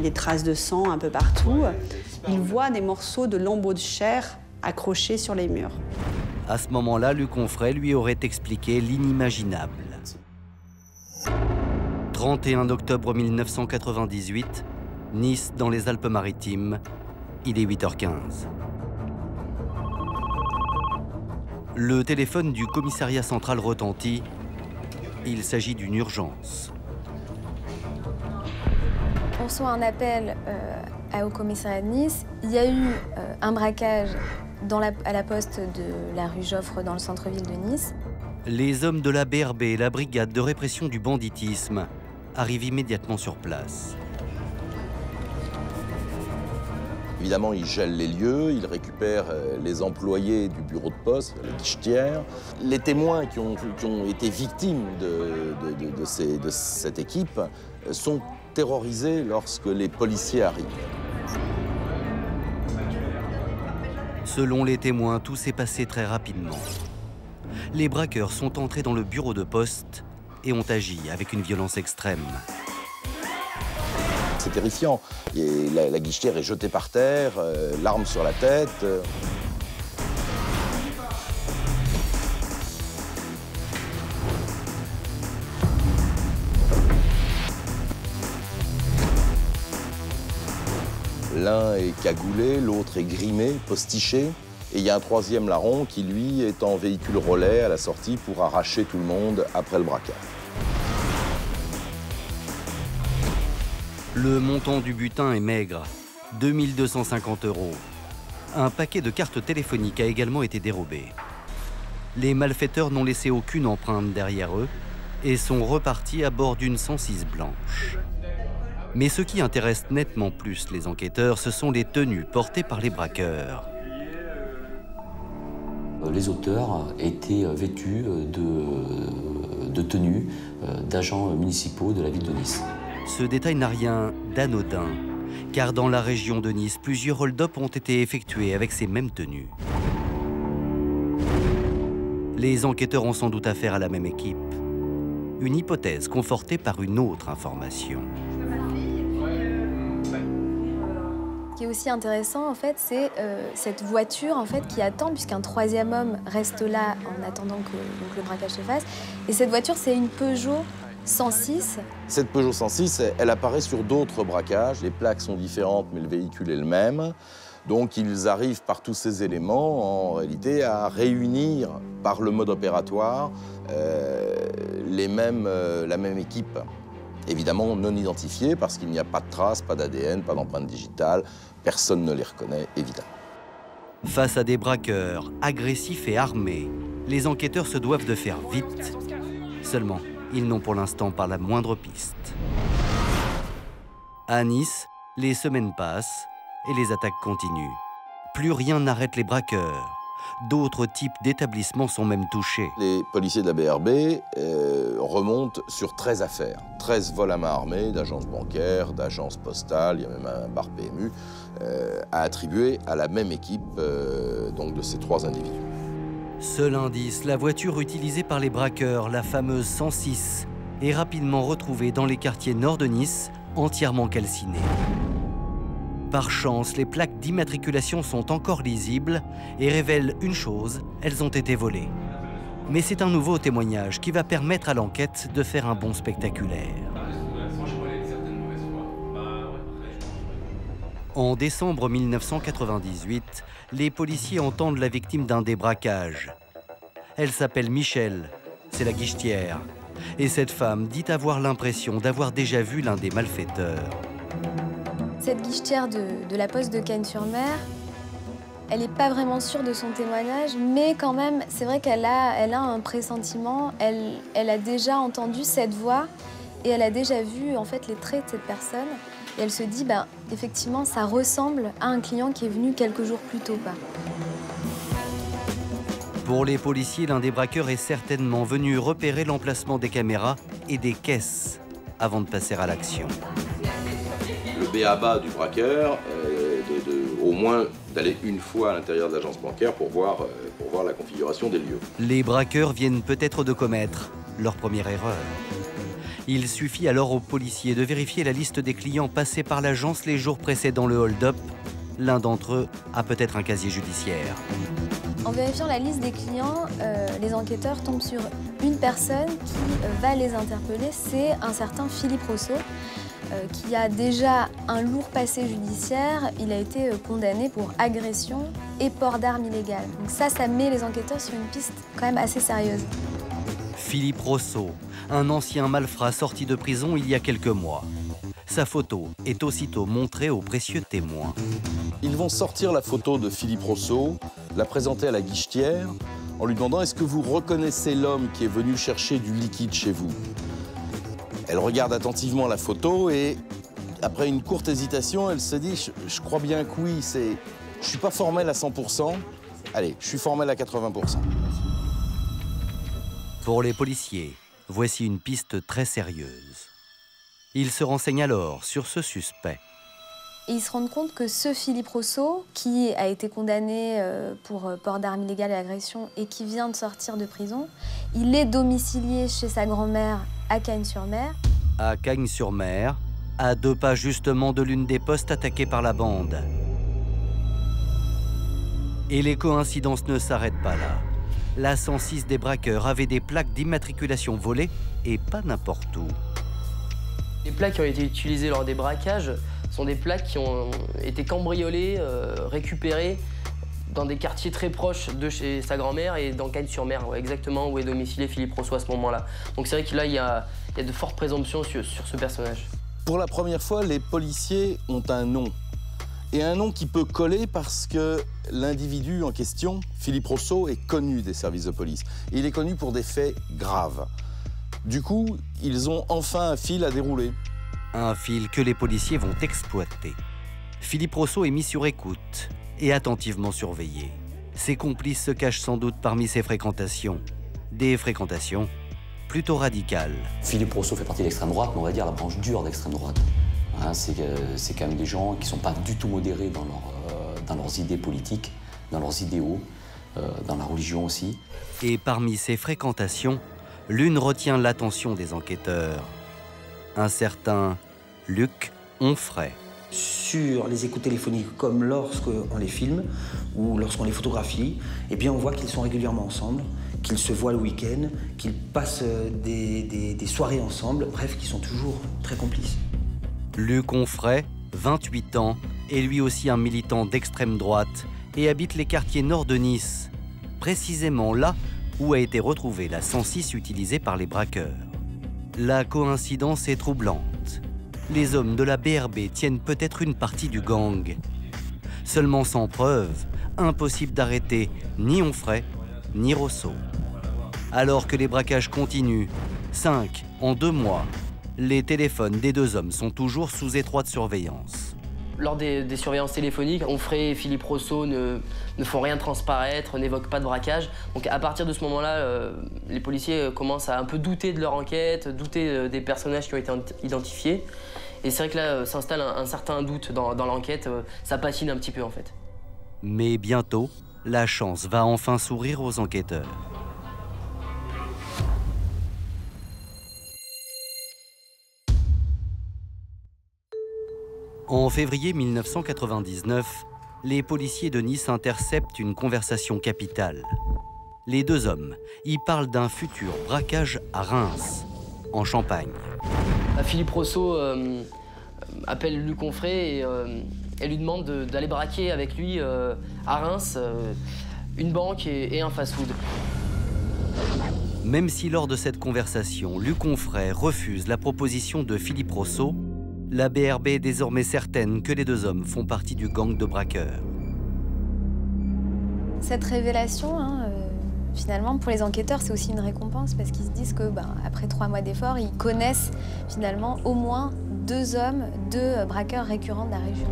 et des traces de sang un peu partout. Il voit des morceaux de lambeaux de chair accrochés sur les murs. À ce moment-là, Luc Onfray lui aurait expliqué l'inimaginable. 31 octobre 1998, Nice dans les Alpes-Maritimes, il est 8h15. Le téléphone du commissariat central retentit. Il s'agit d'une urgence. On reçoit un appel euh, au commissariat de Nice. Il y a eu euh, un braquage dans la, à la poste de la rue Joffre dans le centre-ville de Nice. Les hommes de la BRB, la brigade de répression du banditisme, arrivent immédiatement sur place. Évidemment, il gèle les lieux, il récupère euh, les employés du bureau de poste, les guichetières. Les témoins qui ont, qui ont été victimes de, de, de, de, ces, de cette équipe sont terrorisés lorsque les policiers arrivent. Selon les témoins, tout s'est passé très rapidement. Les braqueurs sont entrés dans le bureau de poste et ont agi avec une violence extrême. C'est terrifiant. Et la, la, guichetière est jetée par terre, euh, l'arme sur la tête. Euh. L'un est cagoulé, l'autre est grimé, postiché. Et il y a un troisième larron qui, lui, est en véhicule relais à la sortie pour arracher tout le monde après le braquage. Le montant du butin est maigre, 2250 euros. Un paquet de cartes téléphoniques a également été dérobé. Les malfaiteurs n'ont laissé aucune empreinte derrière eux et sont repartis à bord d'une 106 blanche. Mais ce qui intéresse nettement plus les enquêteurs, ce sont les tenues portées par les braqueurs. Les auteurs étaient vêtus de, de tenues d'agents municipaux de la ville de Nice. Ce détail n'a rien d'anodin, car dans la région de Nice, plusieurs hold-up ont été effectués avec ces mêmes tenues. Les enquêteurs ont sans doute affaire à la même équipe. Une hypothèse confortée par une autre information. Qui est aussi intéressant, en fait, c'est euh, cette voiture en fait, qui attend, puisqu'un troisième homme reste là en attendant que le braquage se fasse. Et cette voiture, c'est une Peugeot 106. Cette Peugeot 106, elle apparaît sur d'autres braquages. Les plaques sont différentes, mais le véhicule est le même. Donc ils arrivent par tous ces éléments, en réalité, à réunir par le mode opératoire euh, les mêmes, euh, la même équipe. Évidemment non identifiée, parce qu'il n'y a pas de traces, pas d'ADN, pas d'empreinte digitale. Personne ne les reconnaît, évidemment. Face à des braqueurs agressifs et armés, les enquêteurs se doivent de faire vite. Seulement, ils n'ont pour l'instant pas la moindre piste. À Nice, les semaines passent et les attaques continuent. Plus rien n'arrête les braqueurs. D'autres types d'établissements sont même touchés. Les policiers de la BRB euh, remontent sur 13 affaires. 13 vols à main armée d'agences bancaires, d'agences postales, il y a même un bar PMU, euh, à attribuer à la même équipe euh, donc de ces trois individus. Seul indice, la voiture utilisée par les braqueurs, la fameuse 106, est rapidement retrouvée dans les quartiers nord de Nice, entièrement calcinée. Par chance, les plaques d'immatriculation sont encore lisibles et révèlent une chose, elles ont été volées. Mais c'est un nouveau témoignage qui va permettre à l'enquête de faire un bond spectaculaire. En décembre 1998, les policiers entendent la victime d'un débraquage. Elle s'appelle Michel, c'est la guichetière. Et cette femme dit avoir l'impression d'avoir déjà vu l'un des malfaiteurs. Cette guichetière de, la poste de Cannes-sur-Mer, elle n'est pas vraiment sûre de son témoignage, mais quand même, c'est vrai qu'elle a, elle a un pressentiment. Elle, a déjà entendu cette voix et elle a déjà vu en fait les traits de cette personne. Et elle se dit, ben, effectivement, ça ressemble à un client qui est venu quelques jours plus tôt. Pour les policiers, l'un des braqueurs est certainement venu repérer l'emplacement des caméras et des caisses avant de passer à l'action. Le B.A.B.A. du braqueur, euh, de, de, au moins d'aller une fois à l'intérieur de l'agence bancaire pour voir, euh, pour voir la configuration des lieux. Les braqueurs viennent peut-être de commettre leur première erreur. Il suffit alors aux policiers de vérifier la liste des clients passés par l'agence les jours précédant le hold-up. L'un d'entre eux a peut-être un casier judiciaire. En vérifiant la liste des clients, euh, les enquêteurs tombent sur une personne qui va les interpeller, c'est un certain Philippe Rousseau, qui a déjà un lourd passé judiciaire. Il a été condamné pour agression et port d'armes illégales. Donc ça, ça met les enquêteurs sur une piste quand même assez sérieuse. Philippe Rousseau, un ancien malfrat sorti de prison il y a quelques mois. Sa photo est aussitôt montrée aux précieux témoins. Ils vont sortir la photo de Philippe Rousseau, la présenter à la guichetière, en lui demandant est-ce que vous reconnaissez l'homme qui est venu chercher du liquide chez vous? Elle regarde attentivement la photo et, après une courte hésitation, elle se dit je, je crois bien que oui, c'est. Je suis pas formel à 100%. Allez, je suis formel à 80%. Pour les policiers, voici une piste très sérieuse. Ils se renseignent alors sur ce suspect. Et ils se rendent compte que ce Philippe Rousseau, qui a été condamné euh, pour euh, port d'armes illégales et agression et qui vient de sortir de prison, il est domicilié chez sa grand-mère à Cagnes-sur-Mer. À Cagnes-sur-Mer, à deux pas justement de l'une des postes attaquées par la bande. Et les coïncidences ne s'arrêtent pas là. La 106 des braqueurs avait des plaques d'immatriculation volées et pas n'importe où. Les plaques qui ont été utilisées lors des braquages sont des plaques qui ont été cambriolées, euh, récupérées dans des quartiers très proches de chez sa grand-mère et dans Cagnes-sur-Mer, exactement où est domicilié Philippe Rousseau à ce moment-là. Donc c'est vrai que là, il y a, il y a de fortes présomptions sur, sur ce personnage. Pour la première fois, les policiers ont un nom. Et un nom qui peut coller parce que l'individu en question, Philippe Rousseau, est connu des services de police. Et il est connu pour des faits graves. Du coup, ils ont enfin un fil à dérouler. Un fil que les policiers vont exploiter. Philippe Rousseau est mis sur écoute et attentivement surveillé. Ses complices se cachent sans doute parmi ses fréquentations. Des fréquentations plutôt radicales. Philippe Rousseau fait partie de l'extrême droite, mais on va dire la branche dure d'extrême droite. Hein, c'est c'est quand même des gens qui ne sont pas du tout modérés dans, leur, euh, dans leurs idées politiques, dans leurs idéaux, euh, dans la religion aussi. Et parmi ces fréquentations, l'une retient l'attention des enquêteurs. Un certain Luc Onfray. Sur les écoutes téléphoniques, comme lorsqu'on les filme ou lorsqu'on les photographie, eh bien on voit qu'ils sont régulièrement ensemble, qu'ils se voient le week-end, qu'ils passent des, des- soirées ensemble, bref, qu'ils sont toujours très complices. Luc Onfray, 28 ans, est lui aussi un militant d'extrême droite et habite les quartiers nord de Nice, précisément là où a été retrouvée la 106 utilisée par les braqueurs. La coïncidence est troublante. Les hommes de la BRB tiennent peut-être une partie du gang. Seulement sans preuve, impossible d'arrêter ni Onfray ni Rousseau. Alors que les braquages continuent, 5 en deux mois, les téléphones des deux hommes sont toujours sous étroite surveillance. Lors des, surveillances téléphoniques, Onfray et Philippe Rousseau ne, font rien transparaître, n'évoquent pas de braquage. Donc à partir de ce moment-là, euh, les policiers commencent à un peu douter de leur enquête, douter euh, des personnages qui ont été identifiés. Et c'est vrai que là euh, s'installe un, certain doute dans, dans l'enquête, euh, ça patine un petit peu en fait. Mais bientôt, la chance va enfin sourire aux enquêteurs. En février 1999, les policiers de Nice interceptent une conversation capitale. Les deux hommes y parlent d'un futur braquage à Reims, en Champagne. Euh, Philippe Rousseau euh, appelle Luc Onfray et, euh, et lui demande de- d'aller braquer avec lui euh, à Reims euh, une banque et, et un fast-food. Même si lors de cette conversation, Luc Onfray refuse la proposition de Philippe Rousseau, la BRB est désormais certaine que les deux hommes font partie du gang de braqueurs. Cette révélation, hein, euh, finalement, pour les enquêteurs, c'est aussi une récompense parce qu'ils se disent que, ben, après trois mois d'efforts, ils connaissent finalement au moins deux hommes, deux braqueurs récurrents de la région.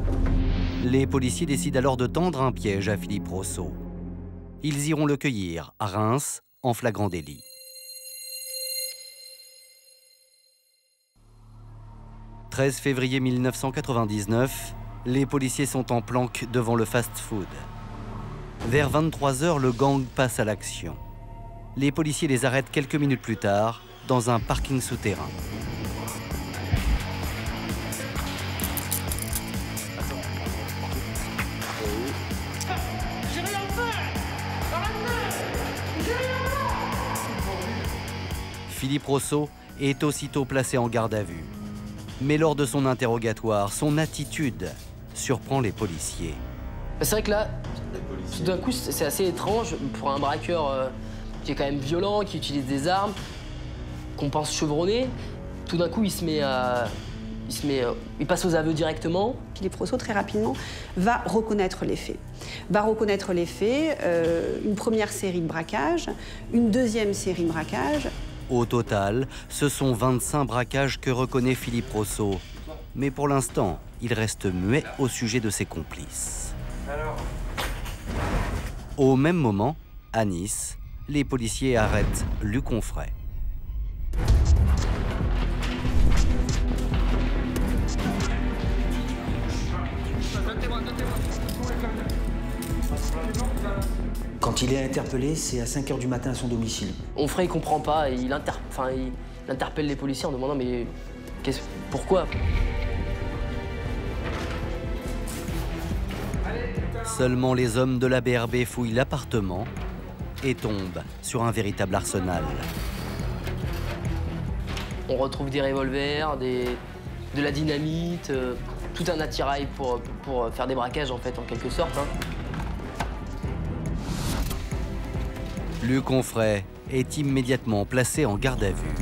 Les policiers décident alors de tendre un piège à Philippe Rousseau. Ils iront le cueillir à Reims en flagrant délit. « 13 février 1999, les policiers sont en planque devant le fast-food. Vers 23h, le gang passe à l'action. Les policiers les arrêtent quelques minutes plus tard dans un parking souterrain. Philippe Rousseau est aussitôt placé en garde à vue. Mais lors de son interrogatoire, son attitude surprend les policiers. C'est vrai que là, tout d'un coup, c'est assez étrange pour un braqueur euh, qui est quand même violent, qui utilise des armes, qu'on pense chevronné. Tout d'un coup, il se met à. Il, se met, euh, il passe aux aveux directement. Philippe Rousseau, très rapidement, va reconnaître les faits. Va reconnaître les faits, euh, une première série de braquages, une deuxième série de braquages. Au total, ce sont 25 braquages que reconnaît Philippe Rousseau. Mais pour l'instant, il reste muet au sujet de ses complices. Au même moment, à Nice, les policiers arrêtent Luc Onfray. Quand il est interpellé, c'est à 5 h du matin à son domicile. Onfray, il comprend pas, et il, inter... enfin, il interpelle les policiers en demandant mais qu'est-ce- pourquoi? Seulement les hommes de la BRB fouillent l'appartement et tombent sur un véritable arsenal. On retrouve des revolvers, des... de la dynamite, euh, tout un attirail pour, pour faire des braquages en fait, en quelque sorte. hein. Luc Onfray est immédiatement placé en garde à vue.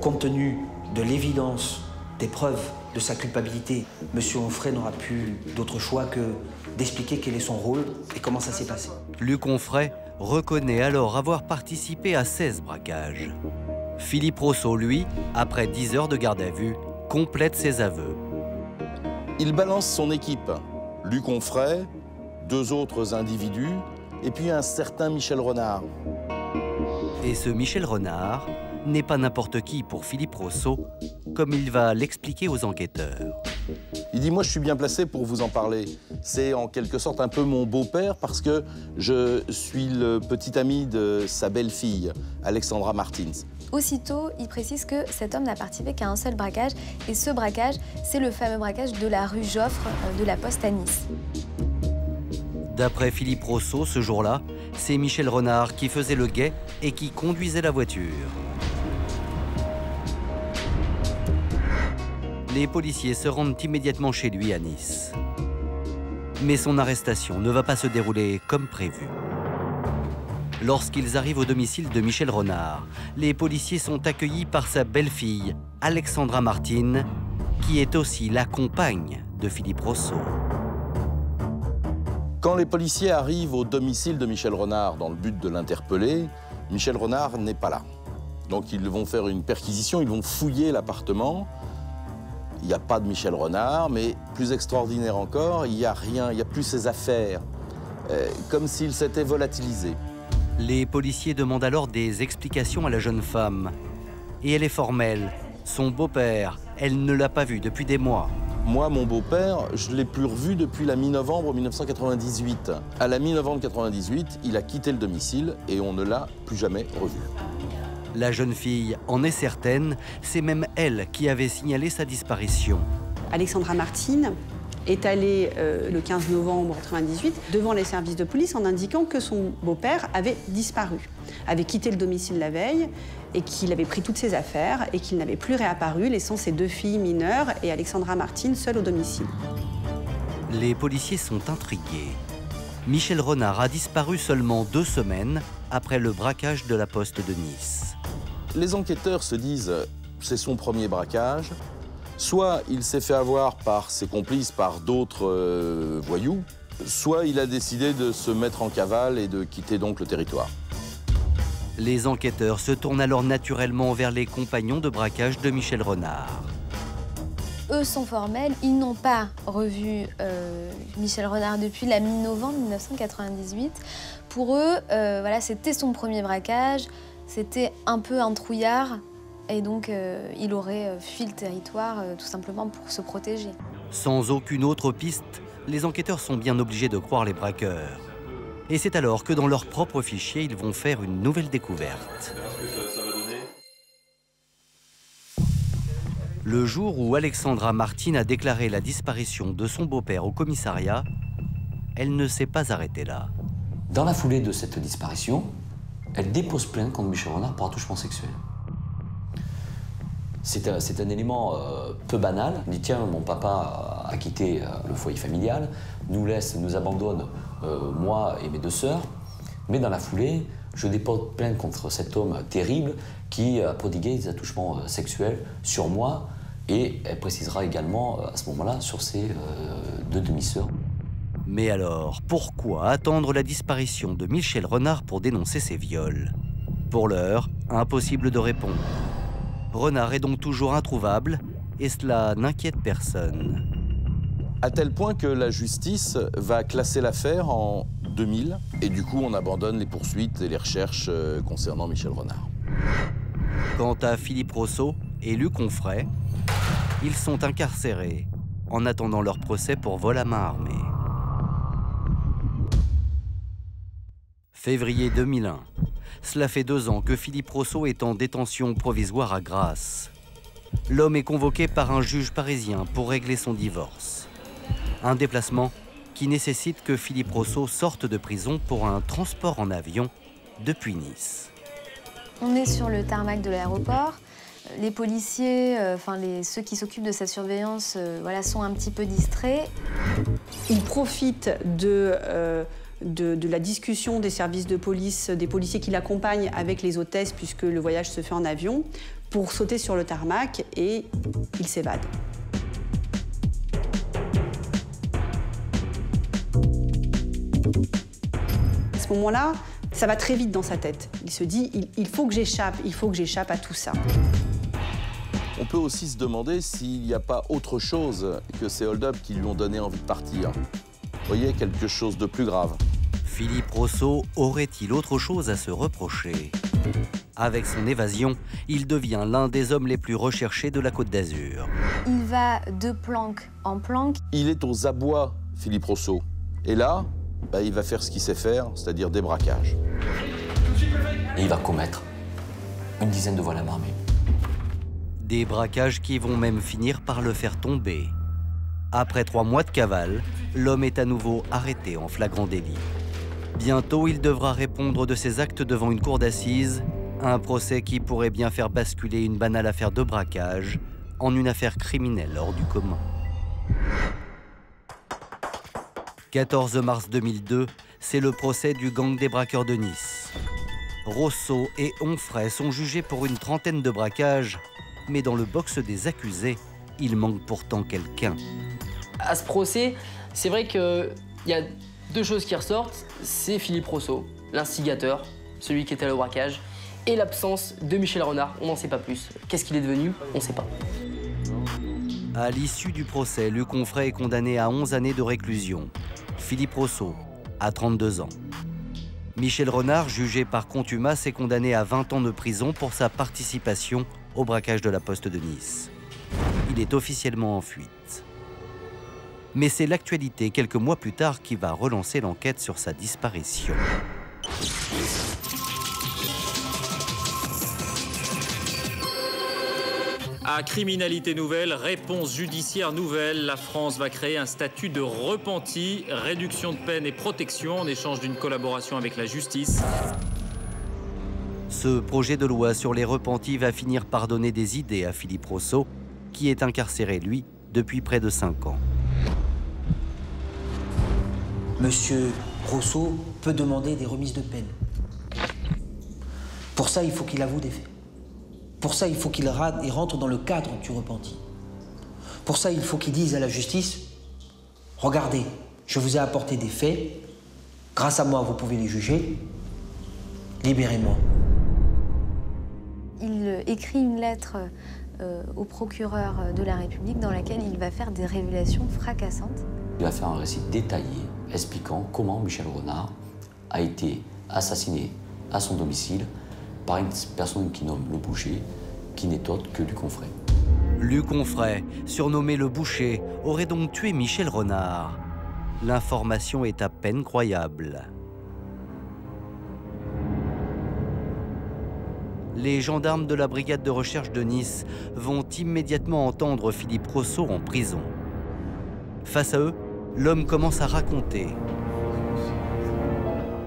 Compte tenu de l'évidence des preuves de sa culpabilité, M. Onfray n'aura plus d'autre choix que d'expliquer quel est son rôle et comment ça s'est passé. Luc Onfray reconnaît alors avoir participé à 16 braquages. Philippe Rousseau, lui, après 10 heures de garde à vue, complète ses aveux. Il balance son équipe. Luc Onfray, deux autres individus, et puis un certain Michel Renard. Et ce Michel Renard n'est pas n'importe qui pour Philippe Rousseau, comme il va l'expliquer aux enquêteurs. Il dit Moi, je suis bien placé pour vous en parler. C'est en quelque sorte un peu mon beau-père parce que je suis le petit ami de sa belle-fille, Alexandra Martins. Aussitôt, il précise que cet homme n'a participé qu'à un seul braquage, et ce braquage, c'est le fameux braquage de la rue Joffre euh, de la Poste à Nice. D'après Philippe Rousseau, ce jour-là, c'est Michel Renard qui faisait le guet et qui conduisait la voiture. Les policiers se rendent immédiatement chez lui à Nice. Mais son arrestation ne va pas se dérouler comme prévu. Lorsqu'ils arrivent au domicile de Michel Renard, les policiers sont accueillis par sa belle-fille, Alexandra Martine, qui est aussi la compagne de Philippe Rousseau. Quand les policiers arrivent au domicile de Michel Renard dans le but de l'interpeller, Michel Renard n'est pas là. Donc ils vont faire une perquisition, ils vont fouiller l'appartement. Il n'y a pas de Michel Renard, mais plus extraordinaire encore, il n'y a rien, il n'y a plus ses affaires, euh, comme s'il s'était volatilisé. Les policiers demandent alors des explications à la jeune femme. Et elle est formelle. Son beau-père, elle ne l'a pas vu depuis des mois. Moi, mon beau-père, je ne l'ai plus revu depuis la mi-novembre 1998. À la mi-novembre 1998, il a quitté le domicile et on ne l'a plus jamais revu. La jeune fille en est certaine, c'est même elle qui avait signalé sa disparition. Alexandra Martine est allée euh, le 15 novembre 1998 devant les services de police en indiquant que son beau-père avait disparu, avait quitté le domicile la veille et qu'il avait pris toutes ses affaires et qu'il n'avait plus réapparu, laissant ses deux filles mineures et Alexandra Martine seules au domicile. Les policiers sont intrigués. Michel Renard a disparu seulement deux semaines après le braquage de la poste de Nice. Les enquêteurs se disent c'est son premier braquage. Soit il s'est fait avoir par ses complices, par d'autres euh, voyous, soit il a décidé de se mettre en cavale et de quitter donc le territoire. Les enquêteurs se tournent alors naturellement vers les compagnons de braquage de Michel Renard. Eux sont formels, ils n'ont pas revu euh, Michel Renard depuis la mi-novembre 1998. Pour eux, euh, voilà, c'était son premier braquage, c'était un peu un trouillard, et donc euh, il aurait euh, fui le territoire euh, tout simplement pour se protéger. Sans aucune autre piste, les enquêteurs sont bien obligés de croire les braqueurs. Et c'est alors que dans leur propre fichier, ils vont faire une nouvelle découverte. Le jour où Alexandra Martine a déclaré la disparition de son beau-père au commissariat, elle ne s'est pas arrêtée là. Dans la foulée de cette disparition, elle dépose plainte contre Michel Renard pour attouchement sexuel. C'est un, élément euh, peu banal. On dit tiens, mon papa a quitté euh, le foyer familial, nous laisse, nous abandonne, euh, moi et mes deux sœurs. Mais dans la foulée, je dépose plainte contre cet homme terrible qui a prodigué des attouchements sexuels sur moi et elle précisera également à ce moment-là sur ses deux demi-sœurs. Mais alors, pourquoi attendre la disparition de Michel Renard pour dénoncer ces viols? Pour l'heure, impossible de répondre. Renard est donc toujours introuvable et cela n'inquiète personne. À tel point que la justice va classer l'affaire en 2000 et du coup on abandonne les poursuites et les recherches euh, concernant Michel Renard. Quant à Philippe Rousseau et Luc Onfray, ils sont incarcérés en attendant leur procès pour vol à main armée. Février 2001. Cela fait deux ans que Philippe Rousseau est en détention provisoire à Grasse. L'homme est convoqué par un juge parisien pour régler son divorce. Un déplacement qui nécessite que Philippe Rousseau sorte de prison pour un transport en avion depuis Nice. On est sur le tarmac de l'aéroport. Les policiers, euh, enfin ceux qui s'occupent de sa surveillance, euh, voilà, sont un petit peu distraits. Ils profitent de euh, de, la discussion des services de police, des policiers qui l'accompagnent avec les hôtesses, puisque le voyage se fait en avion, pour sauter sur le tarmac et il s'évade. À ce moment-là, ça va très vite dans sa tête. Il se dit, il, faut que j'échappe, il faut que j'échappe à tout ça. On peut aussi se demander s'il n'y a pas autre chose que ces hold-up qui lui ont donné envie de partir. Vous voyez, quelque chose de plus grave. Philippe Rousseau aurait-il autre chose à se reprocher? Avec son évasion, il devient l'un des hommes les plus recherchés de la Côte d'Azur. Il va de planque en planque. Il est aux abois, Philippe Rousseau. Et là, bah, il va faire ce qu'il sait faire, c'est-à-dire des braquages. Et il va commettre une dizaine de vols à marmée. Des braquages qui vont même finir par le faire tomber. Après trois mois de cavale, l'homme est à nouveau arrêté en flagrant délit. Bientôt, il devra répondre de ses actes devant une cour d'assises, un procès qui pourrait bien faire basculer une banale affaire de braquage en une affaire criminelle hors du commun. 14 mars 2002, c'est le procès du gang des braqueurs de Nice. Rousseau et Onfray sont jugés pour une trentaine de braquages, mais dans le box des accusés, il manque pourtant quelqu'un. À ce procès, c'est vrai qu'il y a deux choses qui ressortent, c'est Philippe Rousseau, l'instigateur, celui qui était au braquage, et l'absence de Michel Renard. On n'en sait pas plus. Qu'est-ce qu'il est devenu? On ne sait pas. À l'issue du procès, Luc Onfray est condamné à 11 années de réclusion. Philippe Rousseau à 32 ans. Michel Renard, jugé par contumace, est condamné à 20 ans de prison pour sa participation au braquage de la poste de Nice. Il est officiellement en fuite. Mais c'est l'actualité quelques mois plus tard qui va relancer l'enquête sur sa disparition. À criminalité nouvelle, réponse judiciaire nouvelle, la France va créer un statut de repenti, réduction de peine et protection en échange d'une collaboration avec la justice. Ce projet de loi sur les repentis va finir par donner des idées à Philippe Rousseau, qui est incarcéré, lui, depuis près de cinq ans. Monsieur Rousseau peut demander des remises de peine. Pour ça, il faut qu'il avoue des faits. Pour ça, il faut qu'il rentre dans le cadre du repenti. Pour ça, il faut qu'il dise à la justice, regardez, je vous ai apporté des faits, grâce à moi, vous pouvez les juger, libérez-moi. Il écrit une lettre euh, au procureur de la République dans laquelle il va faire des révélations fracassantes. Il va faire un récit détaillé expliquant comment Michel Renard a été assassiné à son domicile par une personne qui nomme le boucher, qui n'est autre que Luc Onfray. Luc Onfray, surnommé le boucher, aurait donc tué Michel Renard. L'information est à peine croyable. Les gendarmes de la brigade de recherche de Nice vont immédiatement entendre Philippe Rousseau en prison. Face à eux, l'homme commence à raconter.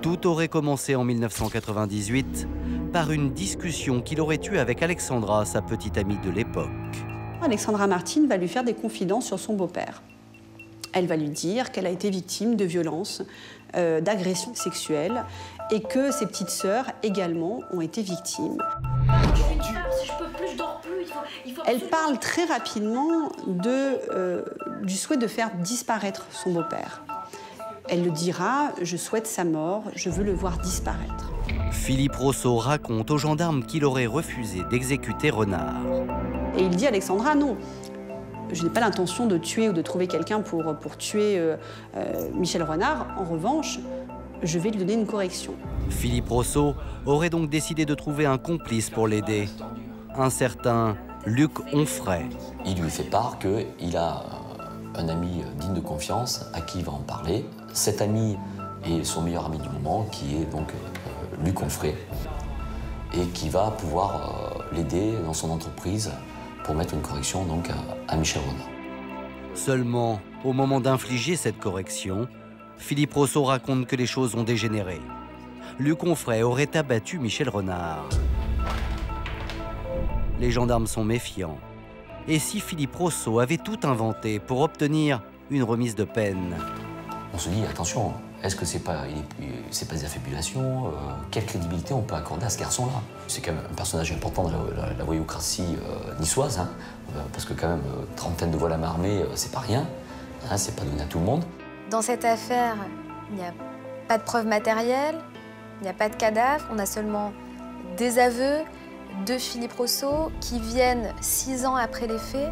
Tout aurait commencé en 1998 par une discussion qu'il aurait eue avec Alexandra, sa petite amie de l'époque. Alexandra Martine va lui faire des confidences sur son beau-père. Elle va lui dire qu'elle a été victime de violences, euh, d'agressions sexuelles et que ses petites sœurs également ont été victimes. Elle parle très rapidement de, euh, du souhait de faire disparaître son beau-père. Elle le dira, je souhaite sa mort, je veux le voir disparaître. Philippe Rousseau raconte aux gendarmes qu'il aurait refusé d'exécuter Renard. Et il dit à Alexandra, non, je n'ai pas l'intention de tuer ou de trouver quelqu'un pour, pour tuer euh, euh, Michel Renard. En revanche, je vais lui donner une correction. Philippe Rousseau aurait donc décidé de trouver un complice pour l'aider. Un certain Luc Onfray. Il lui fait part qu'il a un ami digne de confiance à qui il va en parler. Cet ami est son meilleur ami du moment, qui est donc euh, Luc Onfray, et qui va pouvoir euh, l'aider dans son entreprise pour mettre une correction donc à, à Michel Renard. Seulement, au moment d'infliger cette correction, Philippe Rousseau raconte que les choses ont dégénéré. Luc Onfray aurait abattu Michel Renard. Les gendarmes sont méfiants. Et si Philippe Rousseau avait tout inventé pour obtenir une remise de peine? On se dit, attention, est-ce que c'est pas, c'est pas des affabulations euh, Quelle crédibilité on peut accorder à ce garçon-là? C'est quand même un personnage important de la, la- euh, niçoise, hein, euh, parce que quand même, euh, trentaine de vols à main armée, euh, c'est pas rien, hein, c'est pas donné à tout le monde. Dans cette affaire, il n'y a pas de preuves matérielles, il n'y a pas de cadavre, on a seulement des aveux de Philippe Rousseau qui viennent six ans après les faits.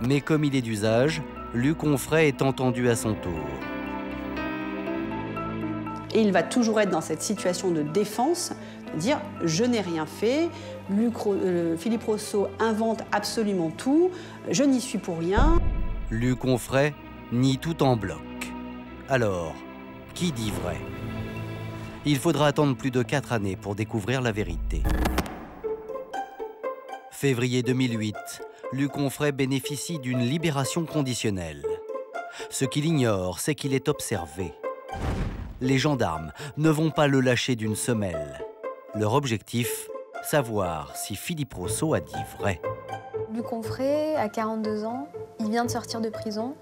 Mais comme il est d'usage, Luc Onfray est entendu à son tour. Et il va toujours être dans cette situation de défense, de dire je n'ai rien fait, Luc euh, Philippe Rousseau invente absolument tout, je n'y suis pour rien. Luc Onfray nie tout en bloc. Alors, qui dit vrai? Il faudra attendre plus de quatre années pour découvrir la vérité. Février 2008, Luc Onfray bénéficie d'une libération conditionnelle. Ce qu'il ignore, c'est qu'il est observé. Les gendarmes ne vont pas le lâcher d'une semelle. Leur objectif, savoir si Philippe Rousseau a dit vrai. Luc Onfray a 42 ans, il vient de sortir de prison.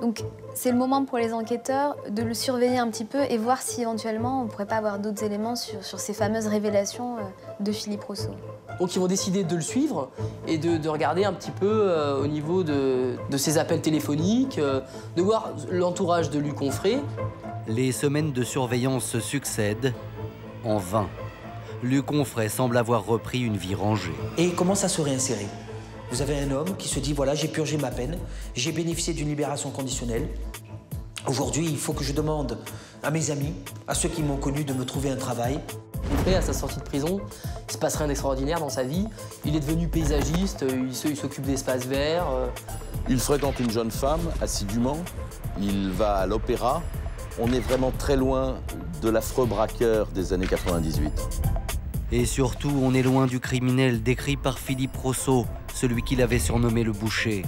Donc c'est le moment pour les enquêteurs de le surveiller un petit peu et voir si éventuellement on ne pourrait pas avoir d'autres éléments sur, sur ces fameuses révélations euh, de Philippe Rousseau. Donc ils vont décider de le suivre et de, de regarder un petit peu euh, au niveau de, de ses appels téléphoniques, euh, de voir l'entourage de Luc Onfray. Les semaines de surveillance se succèdent en vain. Luc Onfray semble avoir repris une vie rangée. Et il commence à se réinsérer. Vous avez un homme qui se dit voilà, j'ai purgé ma peine, j'ai bénéficié d'une libération conditionnelle. Aujourd'hui, il faut que je demande à mes amis, à ceux qui m'ont connu, de me trouver un travail. Onfray, à sa sortie de prison, il se passe rien d'extraordinaire dans sa vie. Il est devenu paysagiste, euh, il s'occupe d'espaces verts. euh, Il fréquente une jeune femme assidûment. Il va à l'opéra. On est vraiment très loin de l'affreux braqueur des années 98. Et surtout, on est loin du criminel décrit par Philippe Rousseau, celui qu'il avait surnommé le boucher.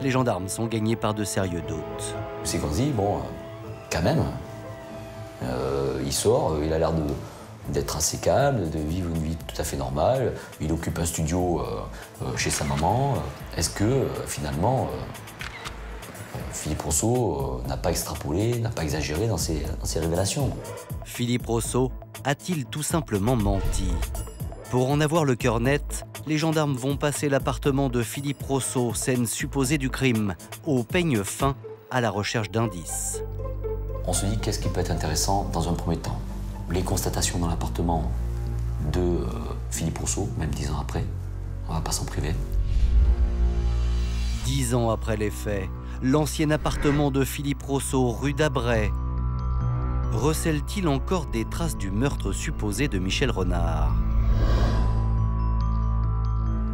Les gendarmes sont gagnés par de sérieux doutes. C'est qu'on se dit, bon, euh, quand même, euh, il sort, euh, il a l'air de- d'être assez calme, de vivre une vie tout à fait normale. Il occupe un studio euh, chez sa maman. Est-ce que finalement, euh, Philippe Rousseau euh, n'a pas extrapolé, n'a pas exagéré dans ses, dans ses révélations? Philippe Rousseau a-t-il tout simplement menti? Pour en avoir le cœur net, les gendarmes vont passer l'appartement de Philippe Rousseau, scène supposée du crime, au peigne fin à la recherche d'indices. On se dit qu'est-ce qui peut être intéressant dans un premier temps? Les constatations dans l'appartement de euh, Philippe Rousseau, même dix ans après. On va pas s'en priver. Dix ans après les faits, l'ancien appartement de Philippe Rousseau, rue d'Abray, recèle-t-il encore des traces du meurtre supposé de Michel Renard?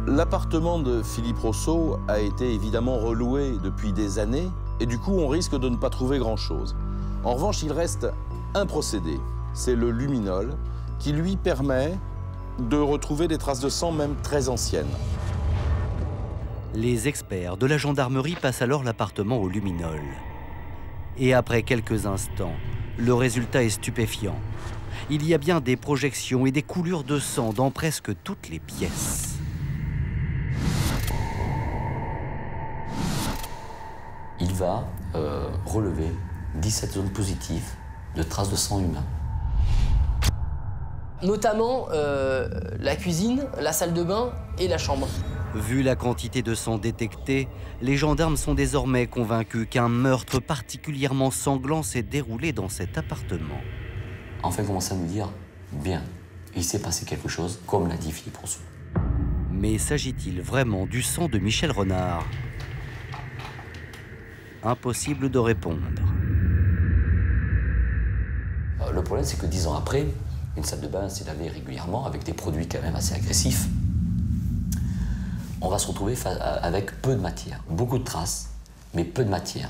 L'appartement de Philippe Rousseau a été évidemment reloué depuis des années et du coup on risque de ne pas trouver grand-chose. En revanche, il reste un procédé, c'est le luminol, qui lui permet de retrouver des traces de sang même très anciennes. Les experts de la gendarmerie passent alors l'appartement au luminol. Et après quelques instants, Le résultat est stupéfiant. Il y a bien des projections et des coulures de sang dans presque toutes les pièces. Il va euh, relever 17 zones positives de traces de sang humain. Notamment euh, la cuisine, la salle de bain et la chambre. Vu la quantité de sang détecté, les gendarmes sont désormais convaincus qu'un meurtre particulièrement sanglant s'est déroulé dans cet appartement. Enfin, commence à nous dire, bien, il s'est passé quelque chose, comme l'a dit Philippe Rousseau. Mais s'agit-il vraiment du sang de Michel Renard? Impossible de répondre. Euh, le problème, c'est que dix ans après, une salle de bain s'est lavée régulièrement avec des produits quand même assez agressifs. On va se retrouver avec peu de matière, beaucoup de traces, mais peu de matière.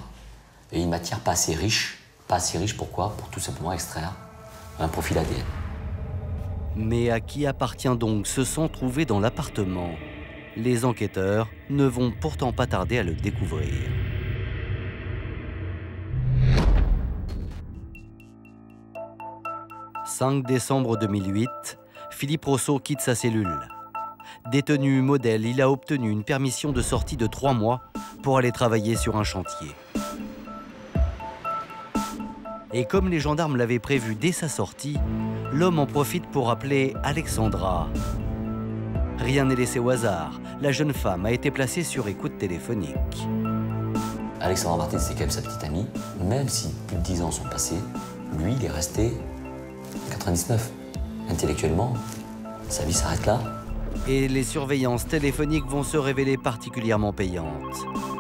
Et une matière pas assez riche. Pas assez riche, pourquoi? Pour tout simplement extraire un profil ADN. Mais à qui appartient donc ce sang trouvé dans l'appartement? Les enquêteurs ne vont pourtant pas tarder à le découvrir. « 5 décembre 2008, Philippe Rousseau quitte sa cellule. Détenu modèle, il a obtenu une permission de sortie de trois mois pour aller travailler sur un chantier. Et comme les gendarmes l'avaient prévu dès sa sortie, l'homme en profite pour appeler Alexandra. Rien n'est laissé au hasard. La jeune femme a été placée sur écoute téléphonique. Alexandra Martin, c'est quand même sa petite amie. Même si plus de 10 ans sont passés, lui, il est resté 99. Intellectuellement, sa vie s'arrête là. Et les surveillances téléphoniques vont se révéler particulièrement payantes.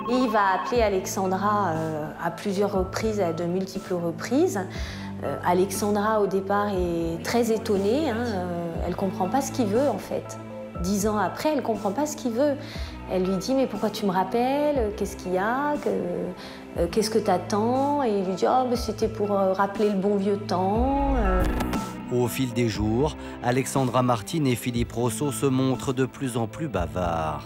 Il va appeler Alexandra euh, à plusieurs reprises, à de multiples reprises. Euh, Alexandra, au départ, est très étonnée. Hein, euh, elle ne comprend pas ce qu'il veut, en fait. Dix ans après, elle ne comprend pas ce qu'il veut. Elle lui dit, mais pourquoi tu me rappelles? Qu'est-ce qu'il y a? Qu'est-ce que tu attends Et il lui dit, oh, c'était pour rappeler le bon vieux temps. Au fil des jours, Alexandra Martine et Philippe Rousseau se montrent de plus en plus bavards.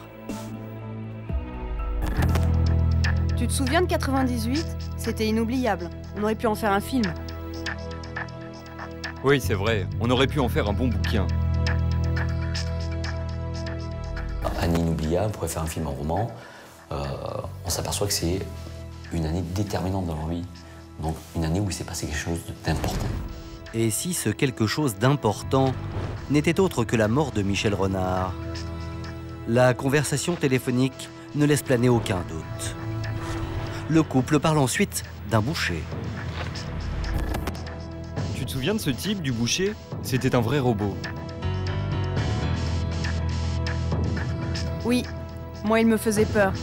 Tu te souviens de 98 C'était inoubliable. On aurait pu en faire un film. Oui, c'est vrai. On aurait pu en faire un bon bouquin. Année inoubliable, on pourrait faire un film en roman. Euh, on s'aperçoit que c'est une année déterminante dans leur vie. Donc une année où il s'est passé quelque chose d'important. Et si ce quelque chose d'important n'était autre que la mort de Michel Renard La conversation téléphonique ne laisse planer aucun doute. Le couple parle ensuite d'un boucher. Tu te souviens de ce type, du boucher? C'était un vrai robot. Oui, moi il me faisait peur.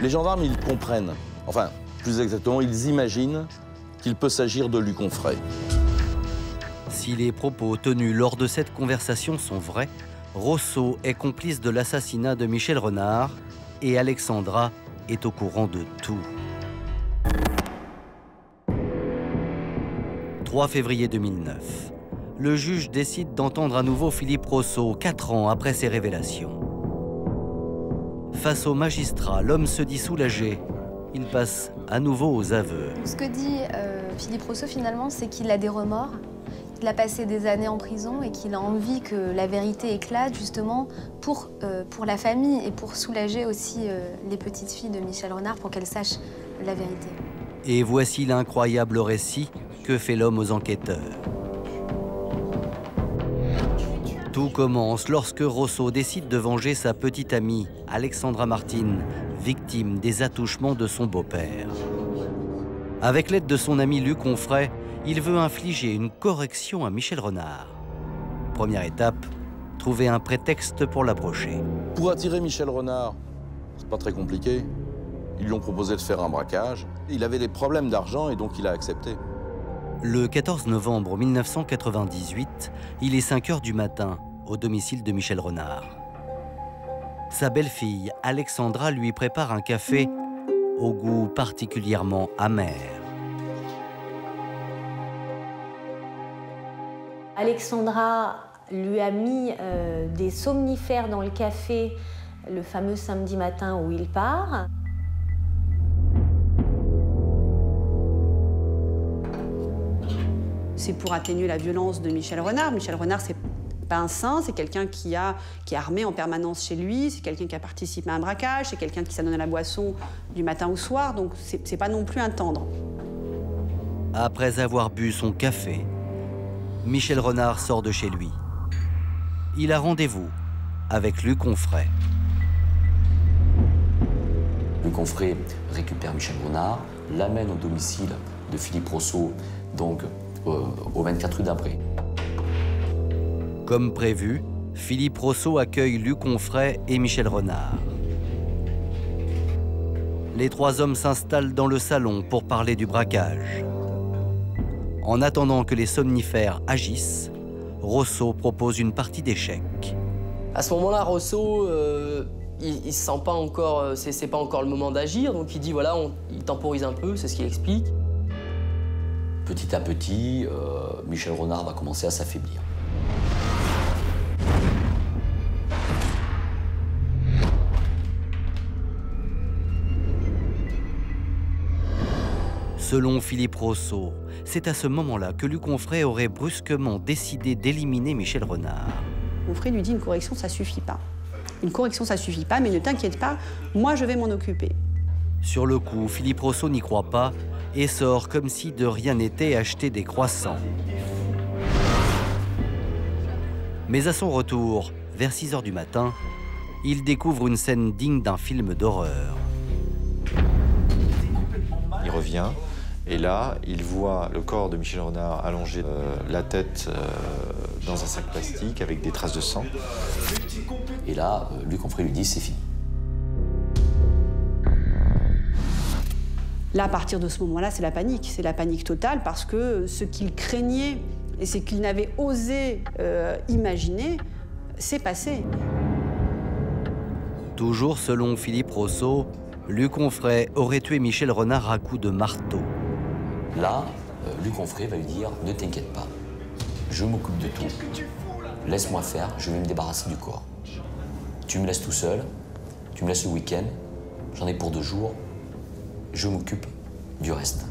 Les gendarmes, ils comprennent. Enfin, plus exactement, ils imaginent qu'il peut s'agir de Luconfray. Si les propos tenus lors de cette conversation sont vrais, Rousseau est complice de l'assassinat de Michel Renard et Alexandra est au courant de tout. 3 février 2009. Le juge décide d'entendre à nouveau Philippe Rousseau, quatre ans après ses révélations. Face au magistrat, l'homme se dit soulagé. Il passe à nouveau aux aveux. Ce que dit euh, Philippe Rousseau finalement, c'est qu'il a des remords, qu'il a passé des années en prison et qu'il a envie que la vérité éclate justement pour, euh, pour la famille et pour soulager aussi euh, les petites filles de Michel Renard pour qu'elles sachent la vérité. Et voici l'incroyable récit que fait l'homme aux enquêteurs. Tout commence lorsque Rousseau décide de venger sa petite amie, Alexandra Martine, victime des attouchements de son beau-père. Avec l'aide de son ami Luc Onfray, il veut infliger une correction à Michel Renard. Première étape, trouver un prétexte pour l'approcher. Pour attirer Michel Renard, c'est pas très compliqué. Ils lui ont proposé de faire un braquage. Il avait des problèmes d'argent et donc il a accepté. Le 14 novembre 1998, il est 5 heures du matin au domicile de Michel Renard. Sa belle-fille, Alexandra, lui prépare un café au goût particulièrement amer. Alexandra lui a mis euh, des somnifères dans le café le fameux samedi matin où il part. c'est pour atténuer la violence de Michel Renard. Michel Renard, c'est pas un saint, c'est quelqu'un qui, a, qui est armé en permanence chez lui, c'est quelqu'un qui a participé à un braquage, c'est quelqu'un qui s'adonne à la boisson du matin au soir, donc c'est pas non plus un tendre. Après avoir bu son café, Michel Renard sort de chez lui. Il a rendez-vous avec Luc Onfray. Luc Onfray récupère Michel Renard, l'amène au domicile de Philippe Rousseau, donc euh, au 24 rue d'Abré. Comme prévu, Philippe Rousseau accueille Luc Onfray et Michel Renard. Les trois hommes s'installent dans le salon pour parler du braquage. En attendant que les somnifères agissent, Rousseau propose une partie d'échecs. À ce moment-là, Rousseau, euh, il, il, sent pas encore, euh, c'est pas encore le moment d'agir, donc il dit voilà, il temporise un peu, c'est ce qu'il explique. Petit à petit, euh, Michel Renard va commencer à s'affaiblir. Selon Philippe Rousseau, c'est à ce moment-là que Luc Onfray aurait brusquement décidé d'éliminer Michel Renard. Onfray lui dit une correction, ça suffit pas. Une correction, ça suffit pas, mais ne t'inquiète pas, moi je vais m'en occuper. Sur le coup, Philippe Rousseau n'y croit pas et sort comme si de rien n'était acheter des croissants. Mais à son retour, vers 6 heures du matin, il découvre une scène digne d'un film d'horreur. Il revient, et là, il voit le corps de Michel Renard allongé, euh, la tête euh, dans un sac plastique avec des traces de sang. Et là, euh, Luc Onfray lui dit c'est fini. Là, à partir de ce moment-là, c'est la panique. C'est la panique totale parce que ce qu'il craignait et ce qu'il n'avait osé euh, imaginer, c'est passé. Toujours selon Philippe Rousseau, Luc Onfray aurait tué Michel Renard à coups de marteau. Là, euh, Luc Onfray va lui dire Ne t'inquiète pas, je m'occupe de tout. Laisse-moi faire, je vais me débarrasser du corps. Tu me laisses tout seul, tu me laisses le week-end, j'en ai pour deux jours, je m'occupe du reste.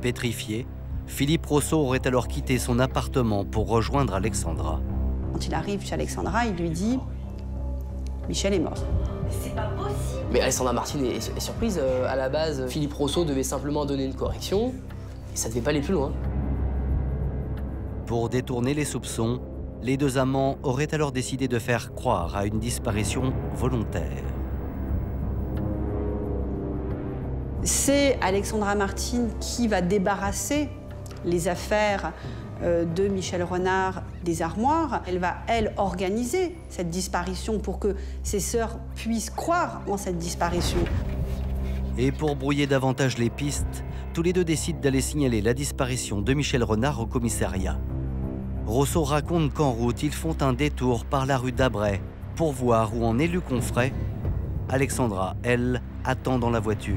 Pétrifié, Philippe Rousseau aurait alors quitté son appartement pour rejoindre Alexandra. Quand il arrive chez Alexandra, il lui dit Michel est mort. C'est pas possible. Mais Alexandra Martine est, est surprise. Euh, à la base, Philippe Rousseau devait simplement donner une correction et ça devait pas aller plus loin. Pour détourner les soupçons, les deux amants auraient alors décidé de faire croire à une disparition volontaire. C'est Alexandra Martine qui va débarrasser les affaires de Michel Renard des armoires. Elle va, elle, organiser cette disparition pour que ses sœurs puissent croire en cette disparition. Et pour brouiller davantage les pistes, tous les deux décident d'aller signaler la disparition de Michel Renard au commissariat. Rousseau raconte qu'en route, ils font un détour par la rue d'Abray pour voir où en est Luc Onfray. Alexandra, elle, attend dans la voiture.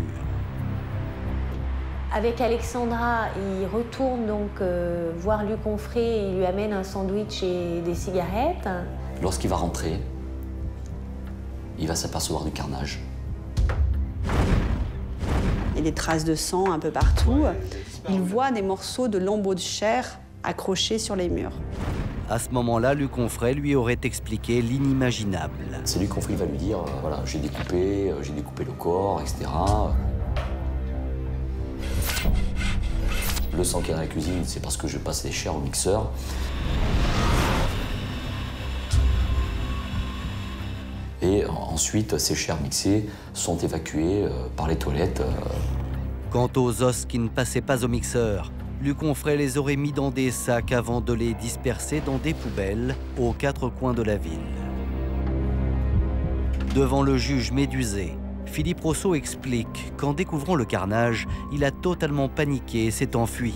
Avec Alexandra, il retourne donc euh, voir Luc Onfray et il lui amène un sandwich et des cigarettes. Lorsqu'il va rentrer, il va s'apercevoir du carnage. Il y a des traces de sang un peu partout. Il voit des morceaux de lambeaux de chair accrochés sur les murs. À ce moment-là, Luc Onfray lui aurait expliqué l'inimaginable. C'est Luc Onfray qui va lui dire, euh, voilà, j'ai découpé, euh, j'ai découpé le corps, etc. Le sang qui est la cuisine, c'est parce que je passe les chairs au mixeur. Et ensuite, ces chairs mixées sont évacuées euh, par les toilettes. euh. Quant aux os qui ne passaient pas au mixeur, Luc Onfray les aurait mis dans des sacs avant de les disperser dans des poubelles aux quatre coins de la ville. Devant le juge médusé, Philippe Rousseau explique qu'en découvrant le carnage, il a totalement paniqué et s'est enfui.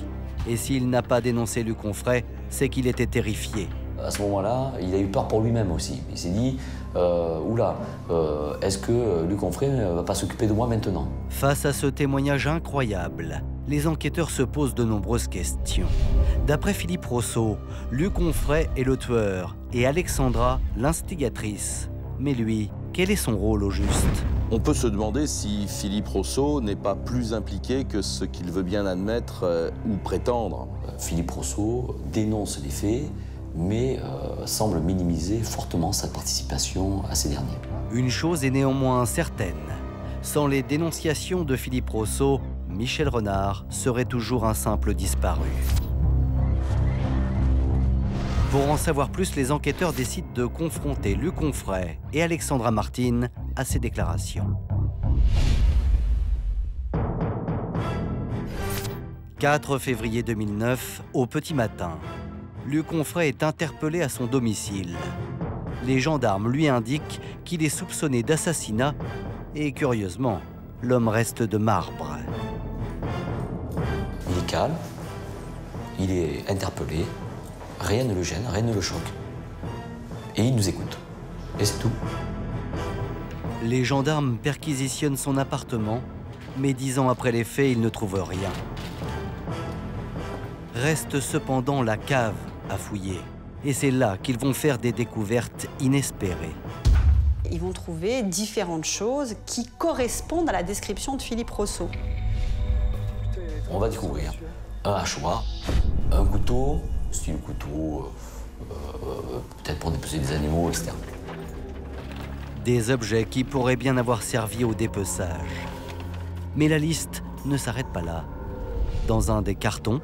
Et s'il n'a pas dénoncé Luc Onfray, c'est qu'il était terrifié. À ce moment-là, il a eu peur pour lui-même aussi. Il s'est dit, euh, oula, euh, est-ce que Luc Onfray ne va pas s'occuper de moi maintenant? Face à ce témoignage incroyable, les enquêteurs se posent de nombreuses questions. D'après Philippe Rousseau, Luc Onfray est le tueur et Alexandra l'instigatrice. Mais lui, Quel est son rôle au juste? On peut se demander si Philippe Rousseau n'est pas plus impliqué que ce qu'il veut bien admettre euh, ou prétendre. Philippe Rousseau dénonce les faits, mais euh, semble minimiser fortement sa participation à ces derniers. Une chose est néanmoins certaine. Sans les dénonciations de Philippe Rousseau, Michel Renard serait toujours un simple disparu. Pour en savoir plus, les enquêteurs décident de confronter Luc Onfray et Alexandra Martine à ces déclarations. 4 février 2009, au petit matin, Luc Onfray est interpellé à son domicile. Les gendarmes lui indiquent qu'il est soupçonné d'assassinat et curieusement, l'homme reste de marbre. Il est calme, il est interpellé, rien ne le gêne, rien ne le choque. Et il nous écoute. Et c'est tout. Les gendarmes perquisitionnent son appartement, mais dix ans après les faits, ils ne trouvent rien. Reste cependant la cave à fouiller. Et c'est là qu'ils vont faire des découvertes inespérées. Ils vont trouver différentes choses qui correspondent à la description de Philippe Rousseau. On va découvrir un hachoir, un couteau, style couteau, euh, euh, peut-être pour dépecer des animaux, etc. Des objets qui pourraient bien avoir servi au dépeçage. Mais la liste ne s'arrête pas là. Dans un des cartons,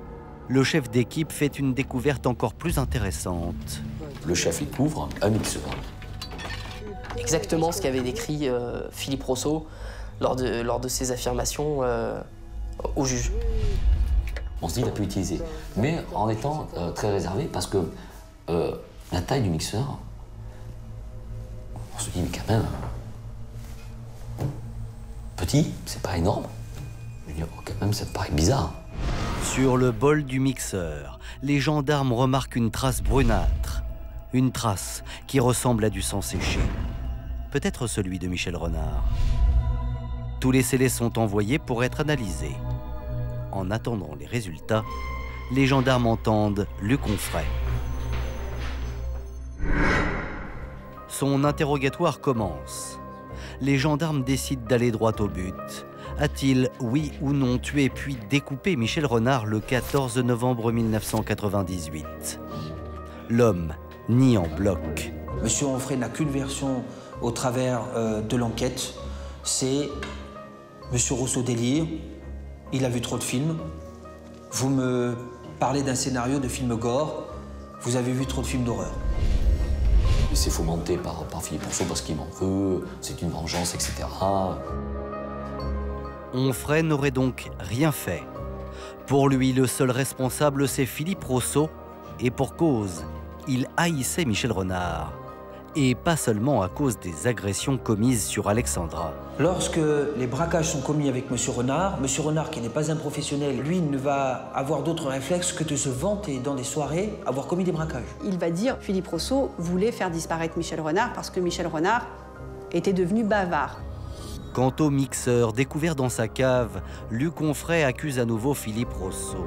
le chef d'équipe fait une découverte encore plus intéressante. Le chef découvre un mixeur. Exactement ce qu'avait décrit euh, Philippe Rousseau lors de, lors de ses affirmations euh, au juge. On se dit qu'il a pu utiliser, mais en étant euh, très réservé parce que la taille du mixeur, on se dit, mais quand même, petit, c'est pas énorme. Je dis, oh, quand même, ça paraît bizarre. Sur le bol du mixeur, les gendarmes remarquent une trace brunâtre. Une trace qui ressemble à du sang séché. Peut-être celui de Michel Renard. Tous les scellés sont envoyés pour être analysés. En attendant les résultats, les gendarmes entendent Luc Onfray. Son interrogatoire commence. Les gendarmes décident d'aller droit au but. A-t-il, oui ou non, tué puis découpé Michel Renard le 14 novembre 1998 L'homme nie en bloc. Monsieur Onfray n'a qu'une version au travers euh, de l'enquête. C'est Monsieur Rousseau délire, il a vu trop de films. Vous me parlez d'un scénario de film gore, vous avez vu trop de films d'horreur. C'est fomenté par, par Philippe Rousseau parce qu'il m'en veut, c'est une vengeance, etc. Onfray n'aurait donc rien fait. Pour lui, le seul responsable, c'est Philippe Rousseau, et pour cause, il haïssait Michel Renard. Et pas seulement à cause des agressions commises sur Alexandra. Lorsque les braquages sont commis avec M. Renard, M. Renard, qui n'est pas un professionnel, lui ne va avoir d'autre réflexe que de se vanter dans des soirées avoir commis des braquages. Il va dire Philippe Rousseau voulait faire disparaître Michel Renard parce que Michel Renard était devenu bavard. Quant au mixeur découvert dans sa cave, Luc Onfray accuse à nouveau Philippe Rousseau.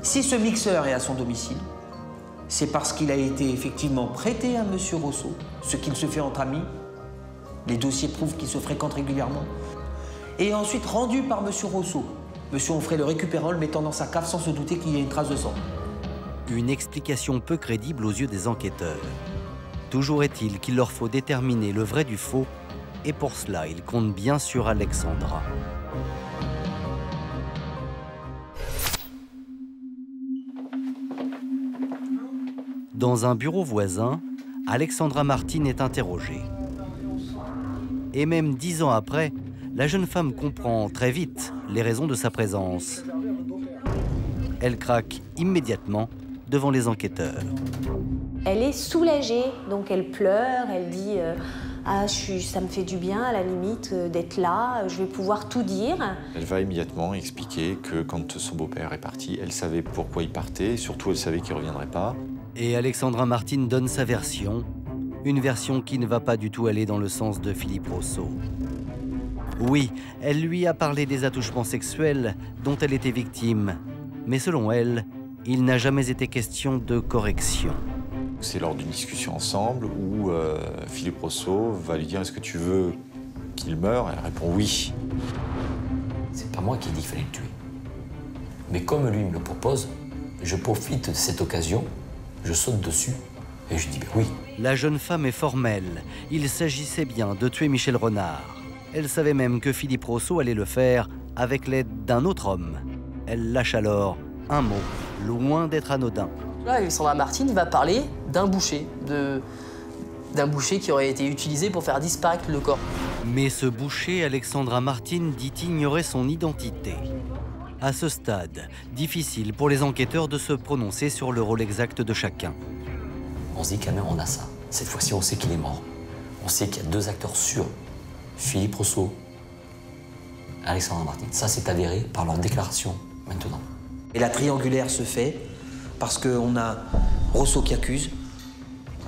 Si ce mixeur est à son domicile, c'est parce qu'il a été effectivement prêté à M. Rousseau, ce qu'il se fait entre amis. Les dossiers prouvent qu'ils se fréquentent régulièrement. Et ensuite rendu par M. Rousseau. M. Onfray le récupérant, le mettant dans sa cave sans se douter qu'il y ait une trace de sang. Une explication peu crédible aux yeux des enquêteurs. Toujours est-il qu'il leur faut déterminer le vrai du faux, et pour cela, ils comptent bien sur Alexandra. Dans un bureau voisin, Alexandra Martin est interrogée. Et même dix ans après, la jeune femme comprend très vite les raisons de sa présence. Elle craque immédiatement devant les enquêteurs. Elle est soulagée, donc elle pleure, elle dit euh, Ah, je suis, ça me fait du bien à la limite euh, d'être là, je vais pouvoir tout dire. Elle va immédiatement expliquer que quand son beau-père est parti, elle savait pourquoi il partait, et surtout elle savait qu'il ne reviendrait pas. Et Alexandra Martin donne sa version, une version qui ne va pas du tout aller dans le sens de Philippe Rousseau. Oui, elle lui a parlé des attouchements sexuels dont elle était victime, mais selon elle, il n'a jamais été question de correction. C'est lors d'une discussion ensemble où euh, Philippe Rousseau va lui dire Est-ce que tu veux qu'il meure? Elle répond oui. C'est pas moi qui ai dit qu'il fallait le tuer. Mais comme lui me le propose, je profite de cette occasion, je saute dessus et je dis ben oui. La jeune femme est formelle. Il s'agissait bien de tuer Michel Renard. Elle savait même que Philippe Rousseau allait le faire avec l'aide d'un autre homme. Elle lâche alors un mot, loin d'être anodin. Là, Alexandra Martine va parler d'un boucher, de- d'un boucher qui aurait été utilisé pour faire disparaître le corps. Mais ce boucher, Alexandra Martine, dit ignorer son identité. À ce stade, difficile pour les enquêteurs de se prononcer sur le rôle exact de chacun. On se dit quand même on a ça. Cette fois-ci, on sait qu'il est mort. On sait qu'il y a deux acteurs sûrs. Philippe Rousseau, Alexandre Martin. Ça, c'est avéré par leur déclaration maintenant. Et la triangulaire se fait parce qu'on a Rousseau qui accuse,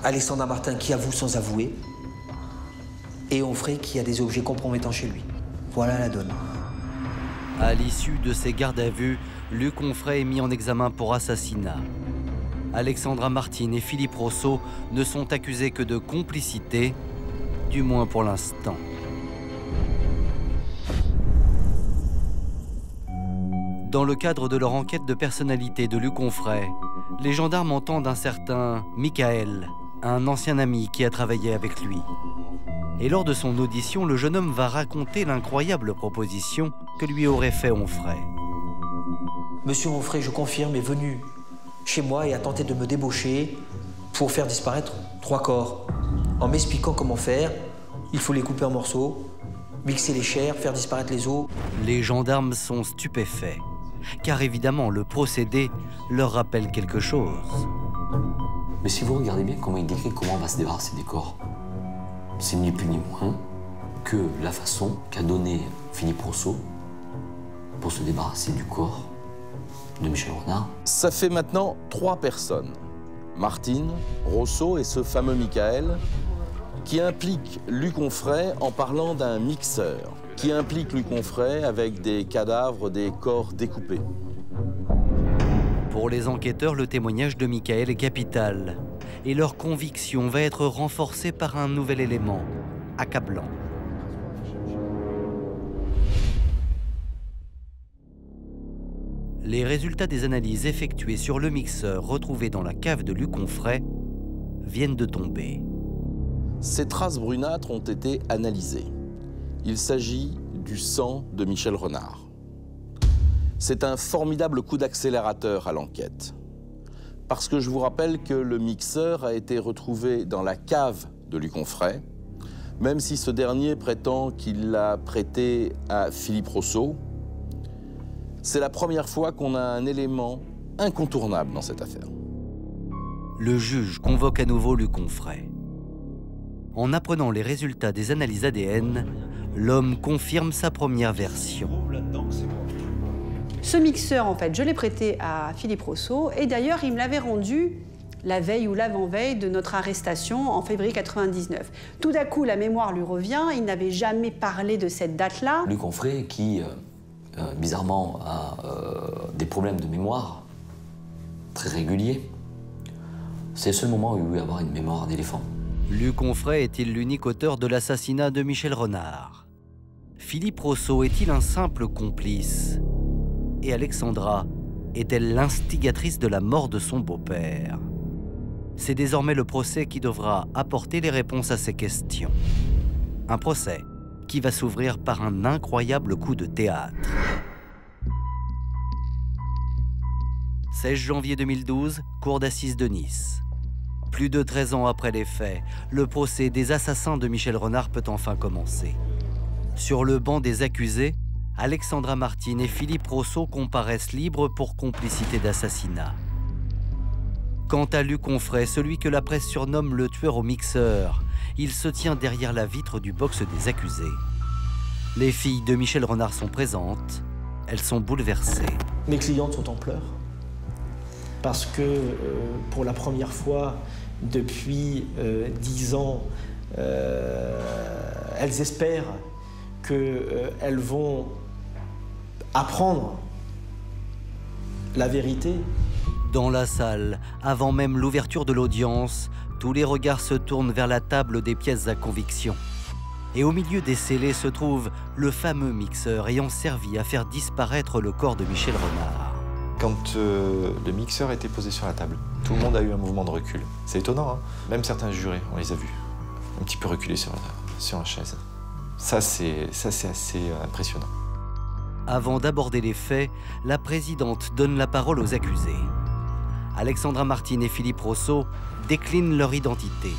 Alexandre Martin qui avoue sans avouer, et Onfray qui a des objets compromettants chez lui. Voilà la donne. À l'issue de ces gardes à vue, Luc Onfray est mis en examen pour assassinat. Alexandra Martine et Philippe Rousseau ne sont accusés que de complicité, du moins pour l'instant. Dans le cadre de leur enquête de personnalité de Luc Onfray, les gendarmes entendent un certain Michael, un ancien ami qui a travaillé avec lui. Et lors de son audition, le jeune homme va raconter l'incroyable proposition que lui aurait fait Onfray. Monsieur Onfray, je confirme, est venu chez moi et a tenté de me débaucher pour faire disparaître trois corps. En m'expliquant comment faire, il faut les couper en morceaux, mixer les chairs, faire disparaître les os. Les gendarmes sont stupéfaits, car évidemment le procédé leur rappelle quelque chose. Mais si vous regardez bien comment il décrit comment on va se débarrasser des corps, c'est ni plus ni moins que la façon qu'a donnée Philippe Rousseau pour se débarrasser du corps de Michel Renard. Ça fait maintenant trois personnes. Martine, Rousseau et ce fameux Michael, qui implique Luc Onfray en parlant d'un mixeur, qui implique Luc Onfray avec des cadavres, des corps découpés. Pour les enquêteurs, le témoignage de Michael est capital, et leur conviction va être renforcée par un nouvel élément, accablant. Les résultats des analyses effectuées sur le mixeur retrouvé dans la cave de Luc Onfray viennent de tomber. Ces traces brunâtres ont été analysées. Il s'agit du sang de Michel Renard. C'est un formidable coup d'accélérateur à l'enquête. Parce que je vous rappelle que le mixeur a été retrouvé dans la cave de Luc Onfray, même si ce dernier prétend qu'il l'a prêté à Philippe Rousseau. C'est la première fois qu'on a un élément incontournable dans cette affaire. Le juge convoque à nouveau Luc Onfray. En apprenant les résultats des analyses ADN, l'homme confirme sa première version. Ce mixeur, en fait, je l'ai prêté à Philippe Rousseau et d'ailleurs, il me l'avait rendu la veille ou l'avant-veille de notre arrestation en février 99. Tout d'un coup, la mémoire lui revient, il n'avait jamais parlé de cette date-là. Luc Onfray, qui euh, euh, bizarrement a euh, des problèmes de mémoire très réguliers, c'est le seul moment où il veut avoir une mémoire d'éléphant. Luc Onfray est-il l'unique auteur de l'assassinat de Michel Renard? Philippe Rousseau est-il un simple complice? Et Alexandra est-elle l'instigatrice de la mort de son beau-père C'est désormais le procès qui devra apporter les réponses à ces questions. Un procès qui va s'ouvrir par un incroyable coup de théâtre. 16 janvier 2012, cour d'assises de Nice. Plus de 13 ans après les faits, le procès des assassins de Michel Renard peut enfin commencer. Sur le banc des accusés, Alexandra Martine et Philippe Rousseau comparaissent libres pour complicité d'assassinat. Quant à Luc Onfray, celui que la presse surnomme le tueur au mixeur, il se tient derrière la vitre du box des accusés. Les filles de Michel Renard sont présentes, elles sont bouleversées. Mes clientes sont en pleurs parce que euh, pour la première fois depuis euh, dix ans, euh, elles espèrent qu'elles vont apprendre la vérité Dans la salle, avant même l'ouverture de l'audience, tous les regards se tournent vers la table des pièces à conviction. Et au milieu des scellés se trouve le fameux mixeur ayant servi à faire disparaître le corps de Michel Renard. Quand euh, le mixeur était posé sur la table, tout le monde a eu un mouvement de recul. C'est étonnant, hein même certains jurés, on les a vus un petit peu reculer sur, sur la chaise. Ça, c'est assez impressionnant. Avant d'aborder les faits, la présidente donne la parole aux accusés. Alexandra Martine et Philippe Rousseau déclinent leur identité.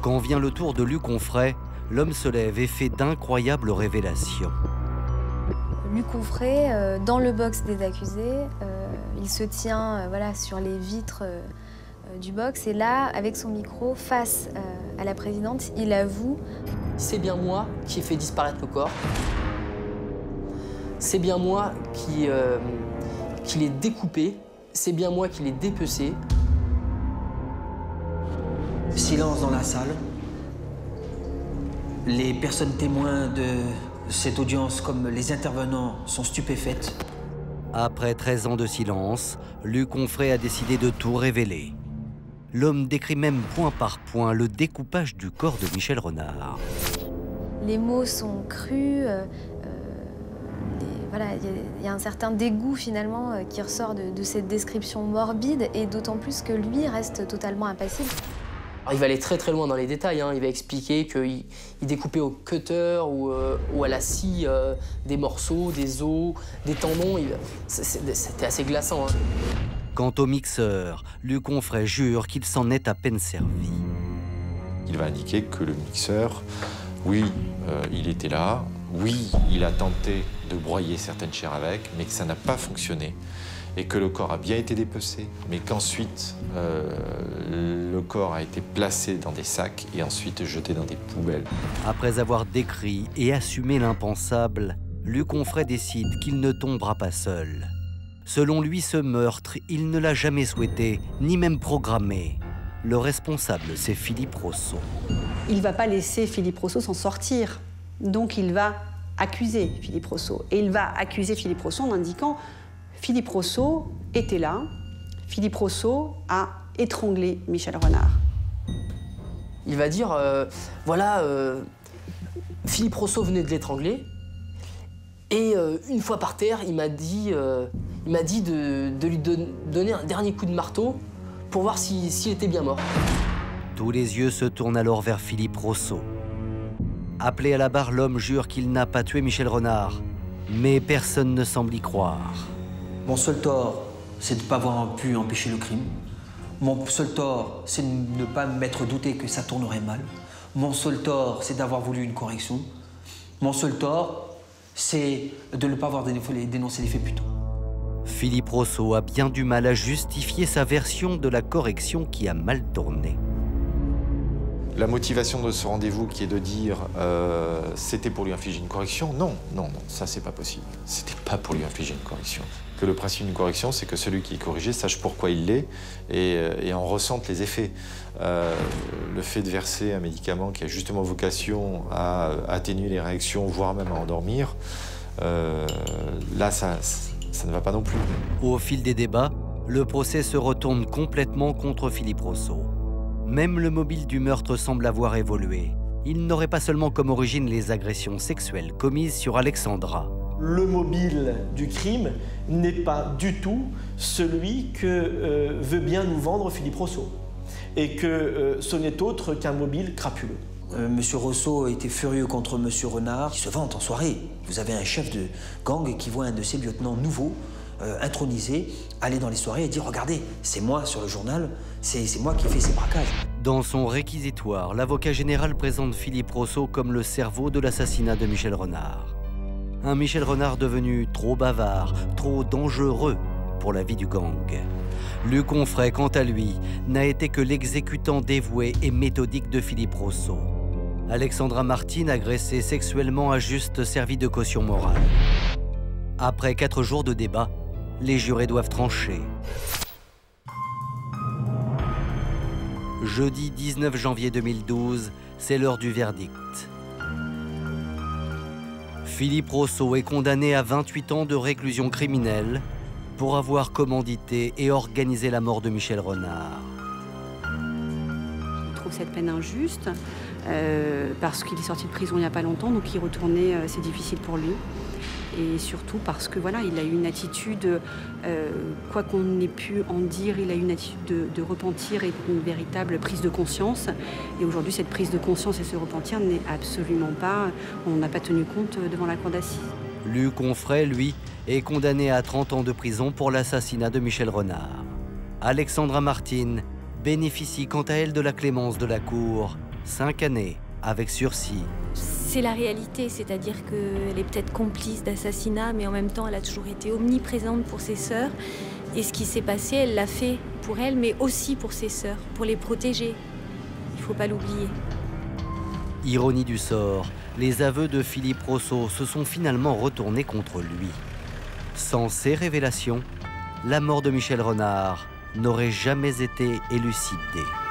Quand vient le tour de Luc Onfray, l'homme se lève et fait d'incroyables révélations. Luc Onfray, euh, dans le box des accusés, euh, il se tient euh, voilà, sur les vitres du box et là, avec son micro, face à la présidente, il avoue C'est bien moi qui ai fait disparaître le corps. C'est bien moi qui, qui l'ai découpé. C'est bien moi qui l'ai dépecé. Silence dans la salle. Les personnes témoins de cette audience, comme les intervenants, sont stupéfaites. Après 13 ans de silence, Luc Onfray a décidé de tout révéler. L'homme décrit même point par point le découpage du corps de Michel Renard. Les mots sont crus, euh, voilà, il y, a un certain dégoût finalement euh, qui ressort de, de cette description morbide et d'autant plus que lui reste totalement impassible il va aller très très loin dans les détails. Hein. Il va expliquer qu'il découpait au cutter ou, euh, à la scie euh, des morceaux, des os, des tendons. C'était assez glaçant. Hein. Quant au mixeur, Luc Onfray jure qu'il s'en est à peine servi. Il va indiquer que le mixeur, oui, euh, il était là, oui, il a tenté de broyer certaines chairs avec, mais que ça n'a pas fonctionné et que le corps a bien été dépecé, mais qu'ensuite euh, le corps a été placé dans des sacs et ensuite jeté dans des poubelles. Après avoir décrit et assumé l'impensable, Luc Onfray décide qu'il ne tombera pas seul. Selon lui, ce meurtre, il ne l'a jamais souhaité, ni même programmé. Le responsable, c'est Philippe Rousseau. Il ne va pas laisser Philippe Rousseau s'en sortir. Donc il va accuser Philippe Rousseau. Et il va accuser Philippe Rousseau en indiquant Philippe Rousseau était là. Philippe Rousseau a étranglé Michel Renard. Il va dire, euh, voilà, euh, Philippe Rousseau venait de l'étrangler. Et euh, une fois par terre, il m'a dit, il m'a dit de, lui donner un dernier coup de marteau pour voir s'il était bien mort. Tous les yeux se tournent alors vers Philippe Rousseau. Appelé à la barre, l'homme jure qu'il n'a pas tué Michel Renard. Mais personne ne semble y croire. Mon seul tort, c'est de ne pas avoir pu empêcher le crime. Mon seul tort, c'est de ne pas m'être douté que ça tournerait mal. Mon seul tort, c'est d'avoir voulu une correction. Mon seul tort, c'est de ne pas avoir dénoncé les faits plus tôt. Philippe Rousseau a bien du mal à justifier sa version de la correction qui a mal tourné. La motivation de ce rendez-vous qui est de dire euh, c'était pour lui infliger une correction, non, non, non, ça c'est pas possible. C'était pas pour lui infliger une correction. Que le principe d'une correction, c'est que celui qui est corrigé sache pourquoi il l'est et, euh, en ressente les effets. Euh, le fait de verser un médicament qui a justement vocation à atténuer les réactions, voire même à endormir, là ça, ça ne va pas non plus. Au fil des débats, le procès se retourne complètement contre Philippe Rousseau. Même le mobile du meurtre semble avoir évolué. Il n'aurait pas seulement comme origine les agressions sexuelles commises sur Alexandra. Le mobile du crime n'est pas du tout celui que euh, veut bien nous vendre Philippe Rousseau. Et que euh, ce n'est autre qu'un mobile crapuleux. Euh, Monsieur Rousseau était furieux contre Monsieur Renard, qui se vante en soirée. Vous avez un chef de gang qui voit un de ses lieutenants nouveaux intronisé aller dans les soirées et dire Regardez, c'est moi sur le journal, c'est moi qui ai fait ces braquages. Dans son réquisitoire, l'avocat général présente Philippe Rousseau comme le cerveau de l'assassinat de Michel Renard. Un Michel Renard devenu trop bavard, trop dangereux pour la vie du gang. Luc Onfray, quant à lui, n'a été que l'exécutant dévoué et méthodique de Philippe Rousseau. Alexandra Martine, agressée sexuellement, a juste servi de caution morale. Après quatre jours de débat, les jurés doivent trancher. Jeudi 19 janvier 2012, c'est l'heure du verdict. Philippe Rousseau est condamné à 28 ans de réclusion criminelle pour avoir commandité et organisé la mort de Michel Renard. Il trouve cette peine injuste euh, parce qu'il est sorti de prison il n'y a pas longtemps, donc y retourner, euh, c'est difficile pour lui. Et surtout parce que voilà, il a eu une attitude, euh, quoi qu'on ait pu en dire, il a eu une attitude de, repentir et une véritable prise de conscience. Et aujourd'hui, cette prise de conscience et ce repentir n'est absolument pas, on n'a pas tenu compte devant la cour d'assises. Luc Onfray, lui, est condamné à 30 ans de prison pour l'assassinat de Michel Renard. Alexandra Martine bénéficie quant à elle de la clémence de la Cour, 5 années avec sursis. C'est la réalité, c'est-à-dire qu'elle est peut-être complice d'assassinat, mais en même temps, elle a toujours été omniprésente pour ses sœurs. Et ce qui s'est passé, elle l'a fait pour elle, mais aussi pour ses sœurs, pour les protéger. Il ne faut pas l'oublier. Ironie du sort, les aveux de Philippe Rousseau se sont finalement retournés contre lui. Sans ces révélations, la mort de Michel Renard n'aurait jamais été élucidée.